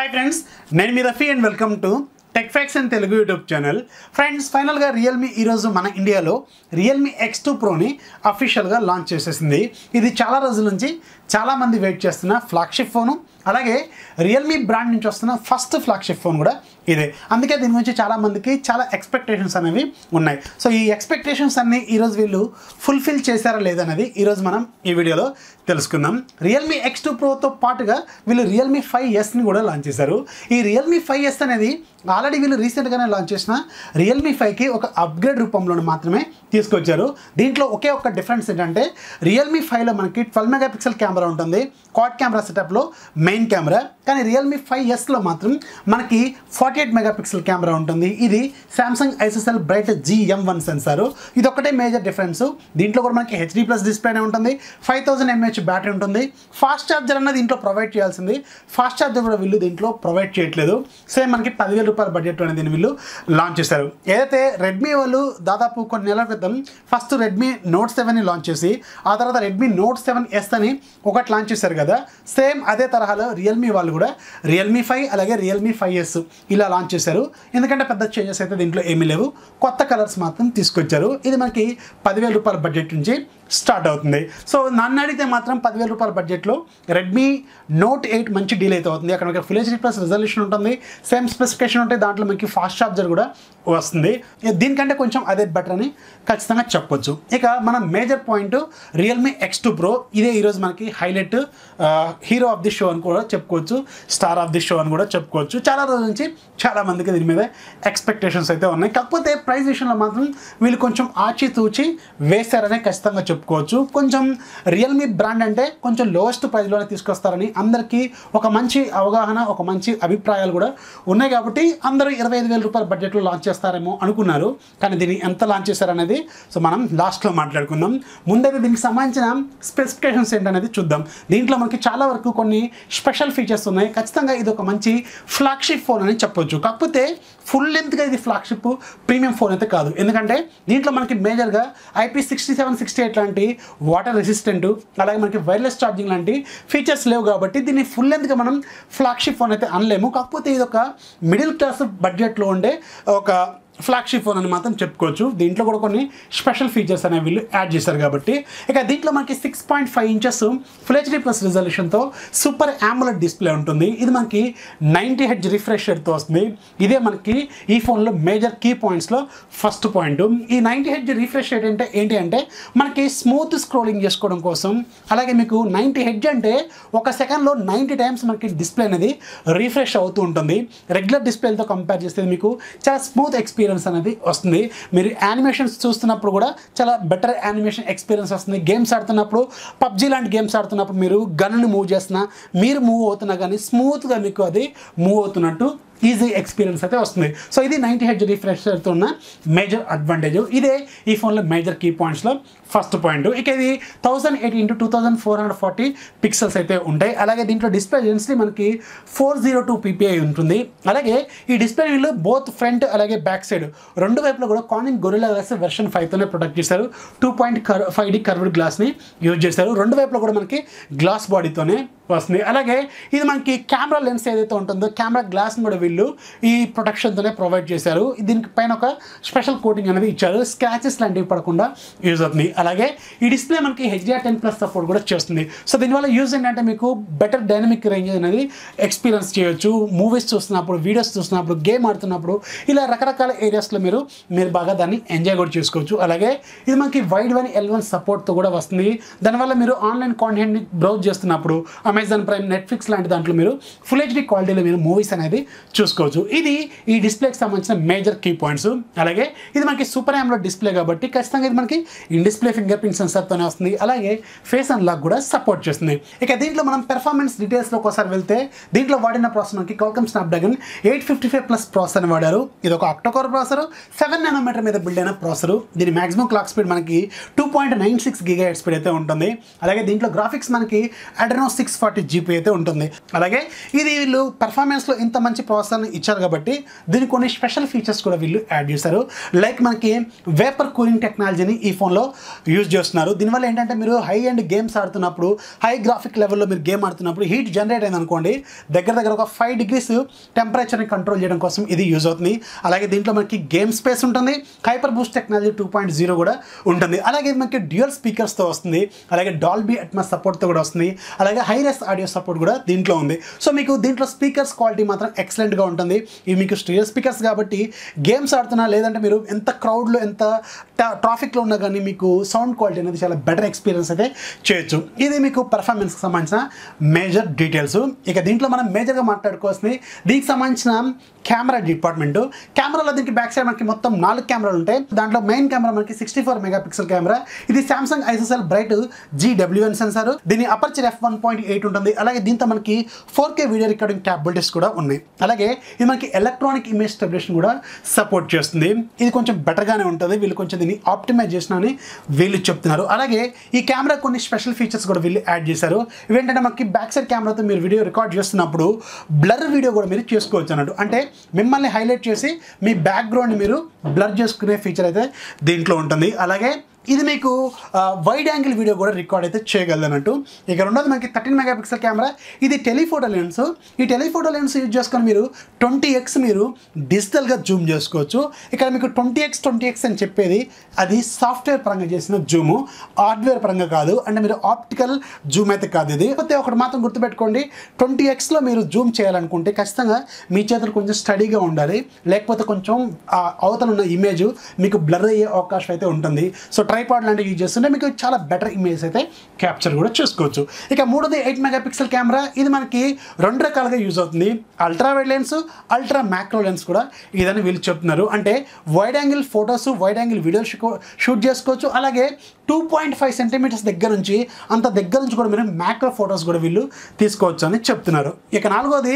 Hi friends నేను మీ Rafi and welcome to tech facts and Telugu YouTube channel friends ఫైనల్గా Realme ఈరోజు మన ఇండియాలో రియల్మీ ఎక్స్ టూ ప్రోని అఫీషియల్గా లాంచ్ చేసేసింది. ఇది చాలా రోజుల నుంచి చాలామంది వెయిట్ చేస్తున్న ఫ్లాగ్షిప్ ఫోను అలాగే రియల్మీ బ్రాండ్ నుంచి వస్తున్న ఫస్ట్ ఫ్లాగ్షిప్ ఫోన్ కూడా ఇదే. అందుకే దీని గురించి చాలామందికి చాలా ఎక్స్పెక్టేషన్స్ అనేవి ఉన్నాయి. సో ఈ ఎక్స్పెక్టేషన్స్ అన్ని ఈరోజు వీళ్ళు ఫుల్ఫిల్ చేశారా లేదనేది ఈరోజు మనం ఈ వీడియోలో తెలుసుకుందాం. రియల్మీ ఎక్స్ టూ ప్రోతో పాటుగా వీళ్ళు రియల్మీ ఫైవ్ ఎస్ని కూడా లాంచ్ చేశారు. ఈ రియల్మీ ఫైవ్ ఎస్ అనేది ఆల్రెడీ వీళ్ళు రీసెంట్గానే లాంచ్ చేసిన రియల్మీ ఫైవ్కి ఒక అప్గ్రేడ్ రూపంలో మాత్రమే తీసుకొచ్చారు. దీంట్లో ఒకే ఒక డిఫరెన్స్ ఏంటంటే రియల్మీ ఫైవ్లో మనకి ట్వెల్వ్ మెగా పిక్సెల్ కెమెరా ఉంటుంది క్వాడ్ కెమెరా సెటప్లో మెయిన్ కెమెరా కానీ రియల్మీ ఫైవ్ ఎస్లో మాత్రం మనకి forty eight mega pixel camera ఉంటుంది ఇది Samsung isocell bright GM one sensor ఇది ఒకటే మేజర్ డిఫరెన్స్ దీంట్లో కూడా మనకి హెచ్డీ ప్లస్ డిస్ప్లేనే ఉంటుంది. ఫైవ్ థౌసండ్ ఎంహెచ్ బ్యాటరీ ఉంటుంది. ఫాస్ట్ ఛార్జర్ అన్నది దీంట్లో ప్రొవైడ్ చేయాల్సింది. ఫాస్ట్ ఛార్జర్ కూడా వీళ్ళు దీంట్లో ప్రొవైడ్ చేయట్లేదు. సేమ్ మనకి పదివేలు రూపాయల బడ్జెట్ అనేది దీన్ని వీళ్ళు లాంచ్ చేశారు. ఏదైతే రెడ్మీ వాళ్ళు దాదాపు కొన్ని నెలల క్రితం ఫస్ట్ రెడ్మీ నోట్ సెవెన్ని లాంచ్ చేసి ఆ తర్వాత రెడ్మీ నోట్ సెవెన్ ఎస్ అని ఒకటి లాంచ్ చేశారు కదా సేమ్ అదే తరహాలో రియల్మీ వాళ్ళు కూడా రియల్మీ ఫైవ్ అలాగే రియల్మీ ఫైవ్ ఎస్ ఇలా లాంచ్ చేశారు. ఎందుకంటే పెద్ద చేంజెస్ అయితే దీంట్లో ఏమీ లేవు. కొత్త కలర్స్ మాత్రం తీసుకొచ్చారు. ఇది మనకి పదివేల రూపాయల బడ్జెట్ నుంచి స్టార్ట్ అవుతుంది. సో నన్ను అడిగితే మాత్రం పదివేల రూపాయల బడ్జెట్లో రెడ్మీ నోట్ ఎయిట్ మంచి డీల్ అయితే అవుతుంది. అక్కడ మనకి ఫుల్ హెచ్డీ ప్లస్ రిజల్యూషన్ ఉంటుంది. సేమ్ స్పెసిఫికేషన్ ఉంటాయి. దాంట్లో మనకి ఫాస్ట్ ఛార్జర్ కూడా వస్తుంది. దీనికంటే కొంచెం అదే బెటర్ అని ఖచ్చితంగా చెప్పొచ్చు. ఇక మన major point Realme X two Pro ఇదే ఈరోజు మనకి highlight hero of the show అని కూడా చెప్పుకోవచ్చు. స్టార్ ఆఫ్ ది షో అని కూడా చెప్పుకోవచ్చు. చాలా రోజుల నుంచి చాలా మందికి దీని మీద ఎక్స్పెక్టేషన్స్ అయితే ఉన్నాయి. కాకపోతే ప్రైస్ విషయంలో మాత్రం వీళ్ళు కొంచెం ఆచితూచి వేశారనే ఖచ్చితంగా చెప్పు చెప్పుకోవచ్చు. కొంచెం రియల్మీ బ్రాండ్ అంటే కొంచెం లోవెస్ట్ ప్రైస్లోనే తీసుకొస్తారని అందరికీ ఒక మంచి అవగాహన ఒక మంచి అభిప్రాయాలు కూడా ఉన్నాయి కాబట్టి అందరూ ఇరవై ఐదు వేల రూపాయల బడ్జెట్లో లాంచ్ చేస్తారేమో అనుకున్నారు. కానీ దీన్ని ఎంత లాంచ్ చేశారనేది సో మనం లాస్ట్లో మాట్లాడుకుందాం. ముందైతే దీనికి సంబంధించిన స్పెసిఫికేషన్స్ ఏంటనేది చూద్దాం. దీంట్లో మనకి చాలా వరకు కొన్ని స్పెషల్ ఫీచర్స్ ఉన్నాయి. ఖచ్చితంగా ఇది ఒక మంచి ఫ్లాగ్షిప్ ఫోన్ అని చెప్పొచ్చు. కాకపోతే ఫుల్ లెంత్గా ఇది ఫ్లాగ్షిప్ ప్రీమియం ఫోన్ అయితే కాదు. ఎందుకంటే దీంట్లో మనకి మేజర్గా IP sixty seven sixty eight లాంటి వాటర్ రెసిస్టెంట్ అలాగే మనకి వైర్లెస్ ఛార్జింగ్ లాంటి ఫీచర్స్ లేవు కాబట్టి దీన్ని ఫుల్ లెంత్గా మనం ఫ్లాగ్షిప్ ఫోన్ అయితే అనలేము. కాకపోతే ఇది ఒక మిడిల్ క్లాస్ బడ్జెట్లో ఉండే ఒక ఫ్లాగ్షిప్ ఫోన్ అని మాత్రం చెప్పుకోవచ్చు. దీంట్లో కూడా కొన్ని స్పెషల్ ఫీచర్స్ అనేవి వీళ్ళు యాడ్ చేశారు కాబట్టి. ఇక దీంట్లో మనకి six point five inches full HD plus రిజల్యూషన్తో super AMOLED display ఉంటుంది. ఇది మనకి నైంటీ హెడ్జ్ రిఫ్రెష్ రేట్తో వస్తుంది. ఇదే మనకి ఈ ఫోన్లో మేజర్ కీ పాయింట్స్లో ఫస్ట్ పాయింట్ ఈ నైంటీ హెడ్జ్ రిఫ్రెష్ రేట్ అంటే ఏంటి అంటే మనకి స్మూత్ స్క్రోలింగ్ చేసుకోవడం కోసం. అలాగే మీకు నైంటీ హెడ్జ్ అంటే ఒక సెకండ్లో నైంటీ టైమ్స్ మనకి డిస్ప్లే అనేది రిఫ్రెష్ అవుతూ ఉంటుంది. రెగ్యులర్ డిస్ప్లేతో కంపేర్ చేస్తే మీకు చాలా స్మూత్ ఎక్స్పీరియన్స్ అనేది వస్తుంది. మీరు యానిమేషన్స్ చూస్తున్నప్పుడు కూడా చాలా బెటర్ యానిమేషన్ ఎక్స్పీరియన్స్ వస్తుంది. గేమ్స్ ఆడుతున్నప్పుడు పబ్జీ లాంటి గేమ్స్ ఆడుతున్నప్పుడు మీరు గన్ను మూవ్ చేస్తున్నా మీరు మూవ్ అవుతున్నా కానీ స్మూత్గా మీకు అది మూవ్ అవుతున్నట్టు ఈజీ ఎక్స్పీరియన్స్ అయితే వస్తుంది. సో ఇది నైంటీ హెడ్జ్ రిఫ్రెషర్తో ఉన్న మేజర్ అడ్వాంటేజ్. ఇదే ఈ ఫోన్లో మేజర్ కీ పాయింట్స్లో ఫస్ట్ పాయింట్. ఇక ఇది thousand eighty into two thousand four hundred forty pixels అయితే ఉంటాయి. అలాగే దీంట్లో డిస్ప్లే డెన్సిటీ మనకి ఫోర్ జీరో టూ పీపీఐ ఉంటుంది. అలాగే ఈ డిస్ప్లే వీళ్ళు బోత్ ఫ్రంట్ అలాగే బ్యాక్ సైడ్ రెండు వైపులో కూడా కానింగ్ గొరిలా గ్లాస్ వెర్షన్ ఫైవ్తోనే ప్రొటెక్ట్ చేశారు. టూ పాయింట్ కర్ ఫైవ్ డి కర్వ్డ్ గ్లాస్ని యూజ్ చేశారు. రెండు వైపులో కూడా మనకి గ్లాస్ బాడీతోనే వస్తుంది. అలాగే ఇది మనకి కెమెరా లెన్స్ ఏదైతే ఉంటుందో కెమెరా గ్లాస్ని కూడా వీళ్ళు ఈ ప్రొటెక్షన్తోనే ప్రొవైడ్ చేశారు. దీనికి పైన ఒక స్పెషల్ కోటింగ్ అనేది ఇచ్చారు. స్క్రాచెస్ లాంటివి పడకుండా యూజ్ అవుతుంది. అలాగే ఈ డిస్ప్లే మనకి హెచ్డిఆర్ టెన్ ప్లస్ సపోర్ట్ కూడా చేస్తుంది. సో దీనివల్ల యూజ్ ఏంటంటే మీకు బెటర్ డైనమిక్ రేంజ్ అనేది ఎక్స్పీరియన్స్ చేయొచ్చు. మూవీస్ చూస్తున్నప్పుడు వీడియోస్ చూస్తున్నప్పుడు గేమ్ ఆడుతున్నప్పుడు ఇలా రకరకాల ఏరియాస్లో మీరు మీరు బాగా దాన్ని ఎంజాయ్ కూడా చేసుకోవచ్చు. అలాగే ఇది మనకి వైడ్ వన్ ఎల్ వన్ సపోర్ట్తో కూడా వస్తుంది. దానివల్ల మీరు ఆన్లైన్ కాంటెంట్ని బ్రౌజ్ చేస్తున్నప్పుడు అమెజాన్ ప్రైమ్ నెట్ఫ్లిక్స్ లాంటి దాంట్లో మీరు ఫుల్ హెచ్డి క్వాలిటీలో మీరు మూవీస్ అనేది చూసుకోవచ్చు. ఇది ఈ డిస్ప్లేకి సంబంధించిన మేజర్ కీ పాయింట్స్ అలాగే ఇది మనకి సూపర్ యామ్లో డిస్ప్లే కాబట్టి ఖచ్చితంగా ఇది మనకి ఇన్ డిస్ప్లే ఫింగర్ ప్రింట్ సెన్సర్తోనే వస్తుంది. అలాగే ఫేస్ అన్లాక్ కూడా సపోర్ట్ చేస్తుంది. ఇక దీంట్లో మనం పెర్ఫార్మెన్స్ డీటెయిల్స్లో ఒకసారి వెళ్తే దీంట్లో వాడిన ప్రాసెస్ మనకి Qualcomm Snapdragon eight fifty five plus process అని వాడారు. ఇది ఒక octa core processor seven nanometer మీద బిల్డ్ అయిన ప్రాసెసర్ దీని మాక్సిమం క్లాక్ స్పీడ్ మనకి two point nine six giga speed అయితే ఉంటుంది. అలాగే దీంట్లో గ్రాఫిక్స్ మనకి Adreno six forty forty GP అయితే ఉంటుంది. అలాగే ఇది వీళ్ళు పెర్ఫార్మెన్స్లో ఇంత మంచి ప్రాసెసర్ని ఇచ్చారు కాబట్టి దీనికి కొన్ని స్పెషల్ ఫీచర్స్ కూడా వీళ్ళు యాడ్ చేశారు. లైక్ మనకి వేపర్ కూలింగ్ టెక్నాలజీని ఈ ఫోన్లో యూజ్ చేస్తున్నారు. దీనివల్ల ఏంటంటే మీరు హై అండ్ గేమ్స్ ఆడుతున్నప్పుడు హై గ్రాఫిక్ లెవెల్లో మీరు గేమ్ ఆడుతున్నప్పుడు హీట్ జనరేట్ అయింది అనుకోండి దగ్గర దగ్గర ఒక ఫైవ్ డిగ్రీస్ టెంపరేచర్ని కంట్రోల్ చేయడం కోసం ఇది యూజ్ అవుతుంది. అలాగే దీంట్లో మనకి గేమ్ స్పేస్ ఉంటుంది hyper boost technology two point zero కూడా ఉంటుంది. అలాగే మనకి డ్యూయల్ స్పీకర్స్తో వస్తుంది అలాగే డాల్బీ అట్మాస్ సపోర్ట్తో కూడా వస్తుంది అలాగే హైరెస్ ఆడియో సపోర్ట్ కూడా దీంట్లో ఉంది. సో మీకు దీంట్లో స్పీకర్స్ క్వాలిటీ మాత్రం ఎక్సలెంట్గా ఉంటుంది. ఇవి మీకు స్టీరియో స్పీకర్స్ కాబట్టి గేమ్స్ ఆడుతున్నా లేదంటే మీరు ఎంత క్రౌడ్లో ఎంత ట్రాఫిక్లో ఉన్నా కానీ మీకు సౌండ్ క్వాలిటీ అనేది చాలా బెటర్ ఎక్స్పీరియన్స్ అయితే చేయొచ్చు. ఇది మీకు పర్ఫార్మెన్స్కి సంబంధించిన మేజర్ డీటెయిల్స్ ఇక దీంట్లో మనం మేజర్గా మాట్లాడుకోవాల్సింది దీనికి సంబంధించిన కెమెరా డిపార్ట్మెంట్ కెమెరాలో దీనికి బ్యాక్ సైడ్ మనకి మొత్తం నాలుగు కెమెరాలు ఉంటాయి. దాంట్లో మెయిన్ కెమెరా మనకి sixty four mega pixel camera ఇది Samsung ISOCELL bright G W N sensor దీని aperture F one point eight ఉంటుంది. అలాగే దీంతో మనకి four K video recording capabilities కూడా ఉన్నాయి. అలాగే ఇది మనకి ఎలక్ట్రానిక్ ఇమేజ్ స్టెబిలేషన్ కూడా సపోర్ట్ చేస్తుంది. ఇది కొంచెం బెటర్గానే ఉంటుంది. వీళ్ళు కొంచెం దీన్ని ఆప్టిమైజ్ చేసిన అని వీళ్ళు చెప్తున్నారు. అలాగే ఈ కెమెరా కొన్ని స్పెషల్ ఫీచర్స్ కూడా వీళ్ళు యాడ్ చేశారు. ఇవేంటంటే మనకి బ్యాక్ సైడ్ కెమెరాతో మీరు వీడియో రికార్డ్ చేస్తున్నప్పుడు బ్లర్ వీడియో కూడా మీరు చేసుకోవచ్చు అన్నట్టు. అంటే మిమ్మల్ని హైలైట్ చేసి మీ బ్యాక్గ్రౌండ్ మీరు బ్లర్ చేసుకునే ఫీచర్ అయితే దీంట్లో ఉంటుంది. అలాగే ఇది మీకు వైడ్ యాంగిల్ వీడియో కూడా రికార్డ్ అయితే చేయగలనట్టు ఇక్కడ ఇక రెండోది మనకి థర్టీన్ మెగా పిక్సెల్ కెమెరా ఇది టెలిఫోటో లెన్స్ ఈ టెలిఫోటో లెన్స్ యూజ్ చేసుకొని మీరు ట్వంటీ ఎక్స్ మీరు డిజిటల్గా జూమ్ చేసుకోవచ్చు. ఇక్కడ మీకు ట్వంటీ ఎక్స్ ట్వంటీ ఎక్స్ అని చెప్పేది అది సాఫ్ట్వేర్ పరంగా చేసిన జూము హార్డ్వేర్ పరంగా కాదు. అంటే మీరు ఆప్టికల్ జూమ్ అయితే కాదు ఇది. కాకపోతే ఒకటి మాత్రం గుర్తుపెట్టుకోండి. ట్వంటీ ఎక్స్లో మీరు జూమ్ చేయాలనుకుంటే ఖచ్చితంగా మీ చేతులు కొంచెం స్టడీగా ఉండాలి. లేకపోతే కొంచెం అవతల ఉన్న ఇమేజ్ మీకు బ్లర్ అయ్యే అవకాశం అయితే ఉంటుంది. సో ట్రైపాడ్ లాంటివి యూజ్ చేస్తుంటే మీకు చాలా బెటర్ ఇమేజ్ అయితే క్యాప్చర్ కూడా చేసుకోవచ్చు. ఇక మూడోది ఎయిట్ మెగా పిక్సెల్ కెమెరా ఇది మనకి రెండు రకాలుగా యూజ్ అవుతుంది. Ultra wide lens ultra macro lens కూడా ఇదని వీళ్ళు చెప్తున్నారు. అంటే wide angle photos wide angle videos shoot చేసుకోవచ్చు. అలాగే టూ పాయింట్ ఫైవ్ సెంటీమీటర్స్ దగ్గర నుంచి అంత దగ్గర నుంచి కూడా మీరు మ్యాక్రో ఫొటోస్ కూడా వీళ్ళు తీసుకోవచ్చు అని చెప్తున్నారు. ఇక నాలుగోది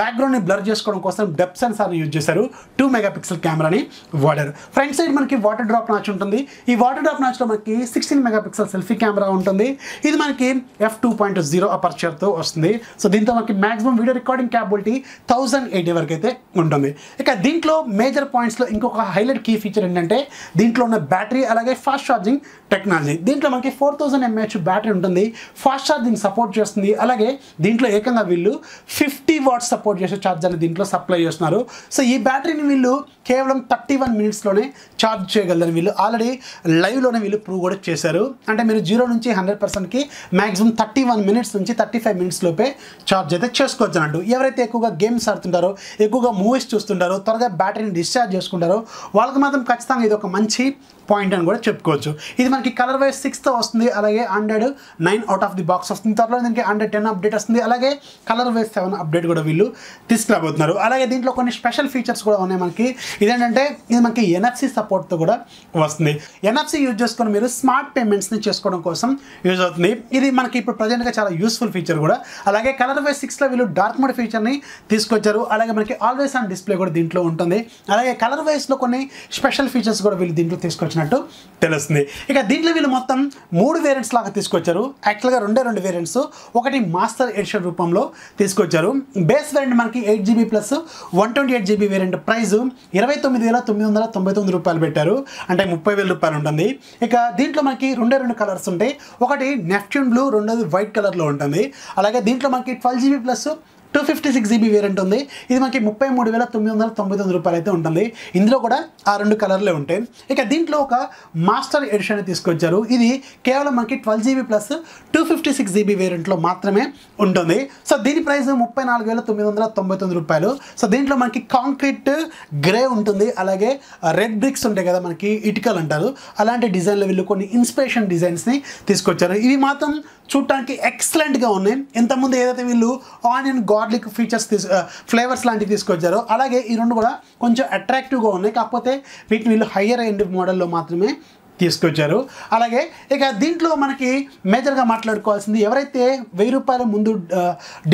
బ్యాక్గ్రౌండ్ని బ్లర్ చేసుకోవడం కోసం డెప్ సెన్సార్ని యూజ్ చేశారు. టూ మెగా పిక్సెల్ కెమెరాని వాడారు. ఫ్రంట్ సైడ్ మనకి వాటర్ డ్రాప్ నాచ్ ఉంటుంది. ఈ వాటర్ డ్రాప్ నాచ్లో మనకి sixteen mega pixel selfie camera ఉంటుంది. ఇది మనకి ఎఫ్ టూ పాయింట్ జీరో అపర్చర్తో వస్తుంది. సో దీంతో మనకి maximum video recording capability thousand eighty వరకు అయితే ఉంటుంది. ఇక దీంట్లో మేజర్ పాయింట్స్లో ఇంకొక హైలైట్ కీ ఫీచర్ ఏంటంటే దీంట్లో ఉన్న బ్యాటరీ అలాగే ఫాస్ట్ ఛార్జింగ్ టెక్నాలజీ దీంట్లో మనకి ఫోర్ థౌసండ్ ఎంఏహెచ్ బ్యాటరీ ఉంటుంది. ఫాస్ట్ ఛార్జింగ్ సపోర్ట్ చేస్తుంది. అలాగే దీంట్లో ఏకంగా వీళ్ళు ఫిఫ్టీ వాట్స్ సపోర్ట్ చేసే ఛార్జర్ని దీంట్లో సప్లై చేస్తున్నారు. సో ఈ బ్యాటరీని వీళ్ళు కేవలం థర్టీ వన్ మినిట్స్లోనే ఛార్జ్ చేయగలరు వీళ్ళు. ఆల్రెడీ లైవ్ థర్టీలోనే వీళ్ళు ప్రూవ్ కూడా చేశారు. అంటే మీరు జీరో నుంచి హండ్రెడ్ పర్సెంట్కి మ్యాక్సిమం థర్టీ వన్ మినిట్స్ నుంచి థర్టీ ఫైవ్ మినిట్స్ లోపే ఛార్జ్ అయితే చేసుకోవచ్చు అన్నట్టు. ఎవరైతే ఎక్కువగా గేమ్స్ ఆడుతుంటారో ఎక్కువగా మూవీస్ చూస్తుంటారో త్వరగా బ్యాటరీని డిశ్చార్జ్ చేసుకుంటారో వాళ్ళకి మాత్రం ఖచ్చితంగా ఇది ఒక మంచి పాయింట్ అని కూడా చెప్పుకోవచ్చు. ఇది మనకి కలర్ వైజ్ సిక్స్తో వస్తుంది అలాగే hundred nine out of the box వస్తుంది. త్వరలో దీనికి హండ్రెడ్ టెన్ అప్డేట్ వస్తుంది అలాగే కలర్ వైజ్ సెవెన్ అప్డేట్ కూడా వీళ్ళు తీసుకురాబోతున్నారు. అలాగే దీంట్లో కొన్ని స్పెషల్ ఫీచర్స్ కూడా ఉన్నాయి మనకి. ఇదేంటంటే ఇది మనకి ఎన్ఎఫ్సి సపోర్ట్తో కూడా వస్తుంది. ఎన్ఎఫ్సి యూజ్ చేసుకొని మీరు స్మార్ట్ పేమెంట్స్ని చేసుకోవడం కోసం యూజ్ అవుతుంది. ఇది మనకి ఇప్పుడు ప్రజెంట్గా చాలా యూస్ఫుల్ ఫీచర్ కూడా. అలాగే కలర్ వైస్ సిక్స్లో వీళ్ళు డార్క్ మోడ్ ఫీచర్ని తీసుకొచ్చారు. అలాగే మనకి ఆల్వేస్ ఆన్ డిస్ప్లే కూడా దీంట్లో ఉంటుంది. అలాగే కలర్ వైస్లో కొన్ని స్పెషల్ ఫీచర్స్ కూడా వీళ్ళు దీంట్లో తీసుకొచ్చినట్టు తెలుస్తుంది. ఇక దీంట్లో వీళ్ళు మొత్తం మూడు వేరియంట్స్ లాగా తీసుకొచ్చారు. యాక్చువల్గా రెండే రెండు వేరియంట్స్ ఒకటి మాస్టర్ ఎడిషన్ రూపంలో తీసుకొచ్చారు. బేస్ వేరియంట్ మనకి eight GB plus one twenty eight GB variant price ఇరవై తొమ్మిది వేల తొమ్మిది వందల తొంభై తొమ్మిది రూపాయలు పెట్టారు. అంటే ముప్పై వేల రూపాయలు ఉంటుంది. ఇక దీంట్లో మనకి రెండే రెండు కలర్స్ ఉంటాయి. ఒకటి నెఫ్ట్యూన్ బ్లూ రెండోది వైట్ కలర్లో ఉంటుంది. అలాగే దీంట్లో మనకి twelve GB plus two fifty six GB variant ఉంది. ఇది మనకి ముప్పై మూడు వేల తొమ్మిది వందల తొంభై తొమ్మిది రూపాయలు అయితే ఉంటుంది. ఇందులో కూడా ఆ రెండు కలర్లే ఉంటాయి. ఇక దీంట్లో ఒక మాస్టర్ ఎడిషన్ తీసుకొచ్చారు. ఇది కేవలం మనకి twelve GB plus two fifty six GB వేరియంట్లో మాత్రమే ఉంటుంది. సో దీని ప్రైస్ ముప్పై నాలుగు వేల తొమ్మిది వందల తొంభై తొమ్మిది రూపాయలు. సో దీంట్లో మనకి కాంక్రీట్ గ్రే ఉంటుంది. అలాగే రెడ్ బ్రిక్స్ ఉంటాయి కదా మనకి ఇటుకలు అంటారు. అలాంటి డిజైన్లో వీళ్ళు కొన్ని ఇన్స్పిరేషన్ డిజైన్స్ని తీసుకొచ్చారు. ఇవి మాత్రం చూడటానికి ఎక్సలెంట్గా ఉన్నాయి. ఇంతకుముందు ఏదైతే వీళ్ళు ఆనియన్ గార్లిక్ ఫీచర్స్ తీసు ఫ్లేవర్స్ లాంటివి తీసుకొచ్చారో. అలాగే ఈ రెండు కూడా కొంచెం అట్రాక్టివ్గా ఉన్నాయి. కాకపోతే వీటిని వీళ్ళు హయ్యర్ ఎండ్ మోడల్లో మాత్రమే తీసుకొచ్చారు. అలాగే ఇక దీంట్లో మనకి మేజర్గా మాట్లాడుకోవాల్సింది ఎవరైతే వెయ్యి రూపాయల ముందు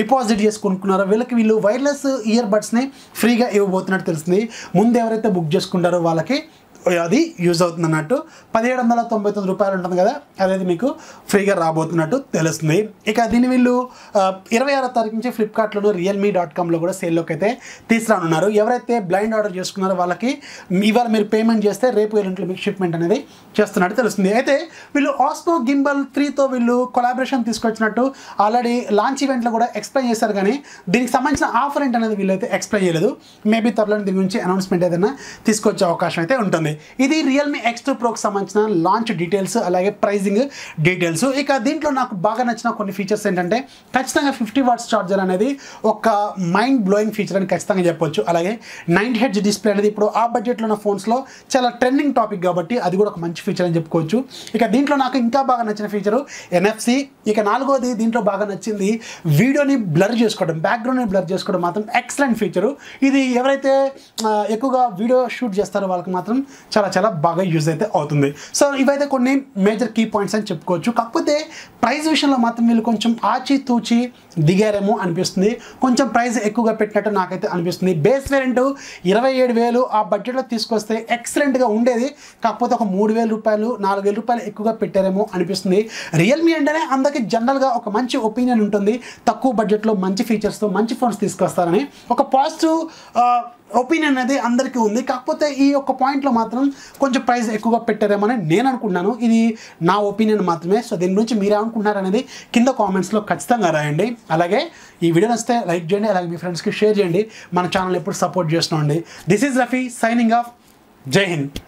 డిపాజిట్ చేసుకుంటున్నారో వీళ్ళకి వీళ్ళు వైర్లెస్ ఇయర్ బడ్స్ని ఫ్రీగా ఇవ్వబోతున్నట్టు తెలిసింది ముందు ఎవరైతే బుక్ చేసుకుంటారో వాళ్ళకి అది యూజ్ అవుతుంది అన్నట్టు పదిహేడు వందల తొంభై తొమ్మిది రూపాయలు ఉంటుంది కదా అదైతే మీకు ఫ్రీగా రాబోతున్నట్టు తెలుస్తుంది. ఇక దీన్ని వీళ్ళు ఇరవై ఆరో తారీఖు నుంచి ఫ్లిప్కార్ట్లోను రియల్మీ డాట్ కామ్లో కూడా సేల్లోకి అయితే తీసుకురానున్నారు. ఎవరైతే బ్లైండ్ ఆర్డర్ చేసుకున్నారో వాళ్ళకి ఇవాళ మీరు పేమెంట్ చేస్తే రేపు ఎల్లుంట్లో మీకు షిప్మెంట్ అనేది చేస్తున్నట్టు తెలుస్తుంది. అయితే వీళ్ళు ఆస్మో గింబల్ త్రీతో వీళ్ళు కొలాబరేషన్ తీసుకొచ్చినట్టు ఆల్రెడీ లాంచ్ ఈవెంట్లో కూడా ఎక్స్ప్లెయిన్ చేశారు కానీ దీనికి సంబంధించిన ఆఫర్ ఏంటనేది అనేది వీళ్ళైతే ఎక్స్ప్లెయిన్ చేయలేదు. మేబీ త్వరలో దీని గురించి అనౌన్స్మెంట్ ఏదైనా తీసుకొచ్చే అవకాశం అయితే ఉంటుంది. ఇది రియల్మీ ఎక్స్ టూ ప్రోకి సంబంధించిన లాంచ్ డీటెయిల్స్ అలాగే ప్రైజింగ్ డీటెయిల్స్ ఇక దీంట్లో నాకు బాగా నచ్చిన కొన్ని ఫీచర్స్ ఏంటంటే ఖచ్చితంగా ఫిఫ్టీ వాట్స్ చార్జర్ అనేది ఒక మైండ్ బ్లోయింగ్ ఫీచర్ అని ఖచ్చితంగా చెప్పొచ్చు. అలాగే నైంటీ హెడ్జ్ డిస్ప్లే అనేది ఇప్పుడు ఆ బడ్జెట్లో ఉన్న ఫోన్స్లో చాలా ట్రెండింగ్ టాపిక్ కాబట్టి అది కూడా ఒక మంచి ఫీచర్ అని చెప్పుకోవచ్చు. ఇక దీంట్లో నాకు ఇంకా బాగా నచ్చిన ఫీచరు ఎన్ఎఫ్సి ఇక నాలుగోది దీంట్లో బాగా నచ్చింది వీడియోని బ్లర్ చేసుకోవడం బ్యాక్గ్రౌండ్ని బ్లర్ చేసుకోవడం మాత్రం ఎక్సలెంట్ ఫీచరు ఇది ఎవరైతే ఎక్కువగా వీడియో షూట్ చేస్తారో వాళ్ళకి మాత్రం చాలా చాలా బాగా యూజ్ అయితే అవుతుంది. సో ఇవైతే కొన్ని మేజర్ కీ పాయింట్స్ అని చెప్పుకోవచ్చు. కాకపోతే ప్రైస్ విషయంలో మాత్రం వీళ్ళు కొంచెం ఆచితూచి దిగారేమో అనిపిస్తుంది. కొంచెం ప్రైస్ ఎక్కువగా పెట్టినట్టు నాకైతే అనిపిస్తుంది. బేస్ వేరియంట్ ఇరవై ఏడు వేలు ఆ బడ్జెట్లో తీసుకొస్తే ఎక్సలెంట్గా ఉండేది. కాకపోతే ఒక మూడు వేల రూపాయలు నాలుగు వేల రూపాయలు ఎక్కువగా పెట్టారేమో అనిపిస్తుంది. రియల్మీ అంటేనే అందరికి జనరల్గా ఒక మంచి ఒపీనియన్ ఉంటుంది. తక్కువ బడ్జెట్లో మంచి ఫీచర్స్తో మంచి ఫోన్స్ తీసుకొస్తారని. ఒక పాజిటివ్ ఒపీనియన్ అనేది అందరికీ ఉంది. కాకపోతే ఈ యొక్క పాయింట్లో మాత్రం కొంచెం ప్రైస్ ఎక్కువగా పెట్టారేమని నేను అనుకున్నాను ఇది నా ఒపీనియన్ మాత్రమే. సో దీని గురించి మీరు ఏమనుకుంటున్నారనేది కింద కామెంట్స్లో ఖచ్చితంగా రాయండి. అలాగే ఈ వీడియో నచ్చితే లైక్ చేయండి. అలాగే మీ ఫ్రెండ్స్కి షేర్ చేయండి. మన ఛానల్ ఎప్పుడు support చేస్తున్నాండి this is Rafi signing off జై హింద్